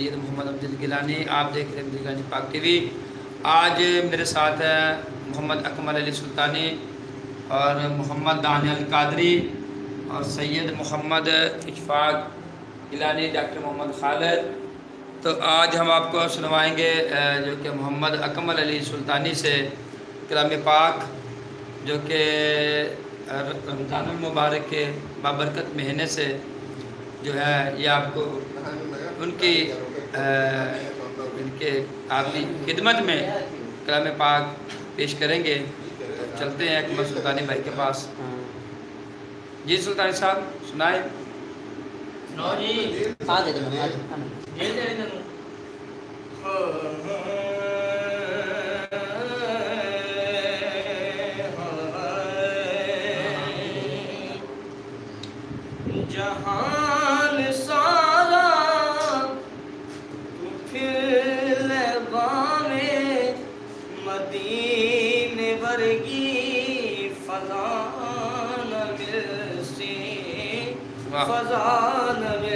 سید محمد امجد گیلانی آپ دیکھ رہے ہیں گیلانی پاک ٹی وی۔ آج میرے ساتھ ہے محمد اکمل علی سلطانی اور محمد دانیال قادری اور سید محمد اشفاق گیلانی، ڈاکٹر محمد خالد۔ تو آج ہم آپ کو سنوائیں گے جو کہ محمد اکمل علی سلطانی سے کلام پاک، جو کہ رمضان المبارک کے بابرکت مہینے سے جو ہے یہ آپ کو ان کی ان کے آپ کی خدمت میں کلام پاک پیش کریں گے۔ چلتے ہیں اکمل سلطانی بھائی کے پاس۔ جی سلطانی صاحب سنائیں۔ نو مدین ورگی فضان ملسی واہ۔ فضان ملسی